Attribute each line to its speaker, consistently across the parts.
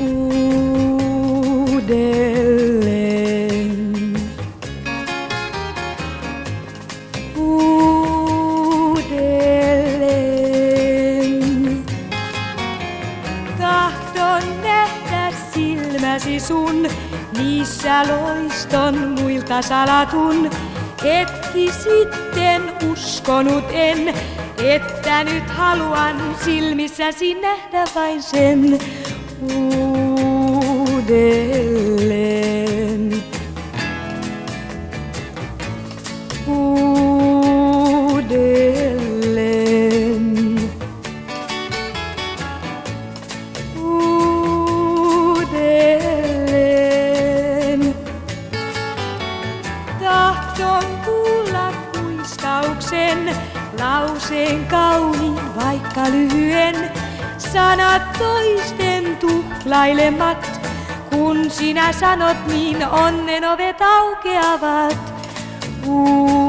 Speaker 1: uudelleen. Uudelleen. Tahton nähdä silmäsi sun, niissä loiston muilta salatun. Hetki sitten uskonut en, että nyt haluan silmissäsi nähdä vain sen uudelleen. Uudelleen. Uudelleen. Tahton kuulla kuistauksen, lauseen kauniin vaikka lyhyen, sanat toisten tuhlailemat. Kun sinä sanot, niin onnen ovet aukeavat uudelleen.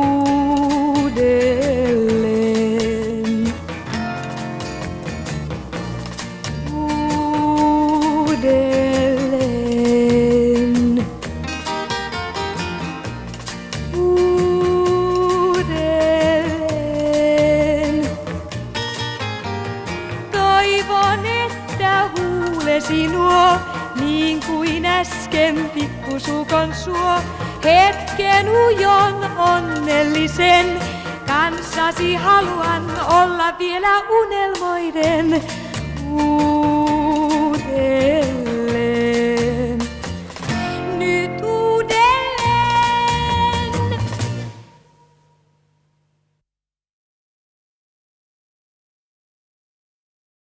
Speaker 1: Uudelleen. Uudelleen. Toivon, huulesi nuo, niin kuin äsken pikkusukon suo, hetken ujon onnellisen. Kanssasi haluan olla vielä unelmoiden uudelleen.